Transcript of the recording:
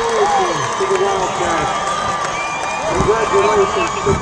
Congratulations to the Wildcats. Congratulations to the